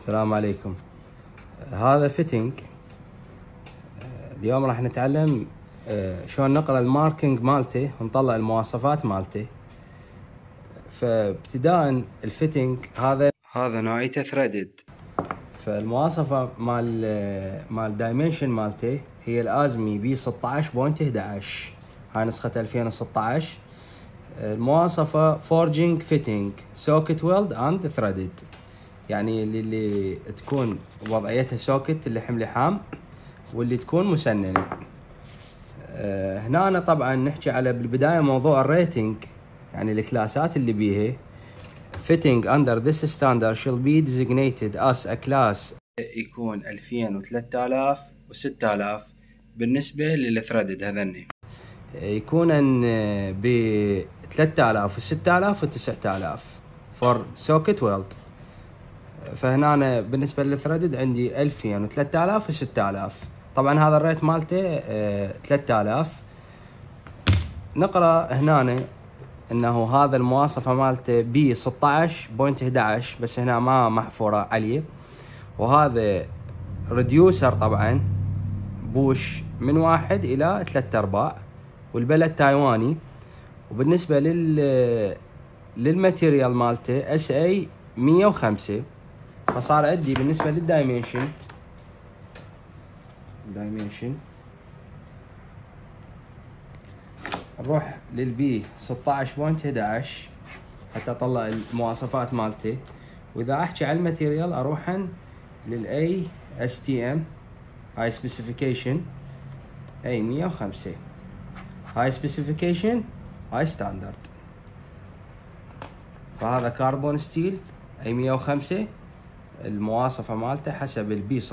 السلام عليكم. هذا fitting اليوم راح نتعلم آه، شلون نقرأ ال marking مالته ونطلع المواصفات مالته. فابتداء ال fitting هذا هذا نوعيته threaded فالمواصفة مال آه، مال dimension مالته هي ال ASME B 16.11 هاي نسخة 2016 المواصفة forging fitting socket weld and threaded يعني اللي, اللي تكون وضعيتها socket اللحم لحام واللي تكون مسننة. أه هنا أنا طبعا نحكي على بالبداية موضوع ال rating يعني ال class ات اللي بيها. Fitting under this standard shall be designated as a class يكون 2000 و 3000 و 6000 بالنسبة لل threaded هذني. يكون ب 3000 و 6000 و 9000 for socket weld. فهنا أنا بالنسبة لل threaded عندي 2000 و 3000 و 6000 طبعا هذا ال rate مالته آه 3000 نقرأ هنا إنه هذا المواصفة مالته B 16.11 بس هنا ما محفورة عليه. وهذا reducer طبعا bush من واحد إلى ثلاثة أرباع. والبلد تايواني. وبالنسبة لل لل material مالته SA 105 فصار عندي بالنسبة لل dimension dimension نروح لل B 16.11 حتى أطلع المواصفات مالته وإذا أحكي على ال material أروح لل ASTM هاي specification A 105 هاي specification هاي standard فهذا carbon steel A 105 المواصفة مالته حسب ال B 16.11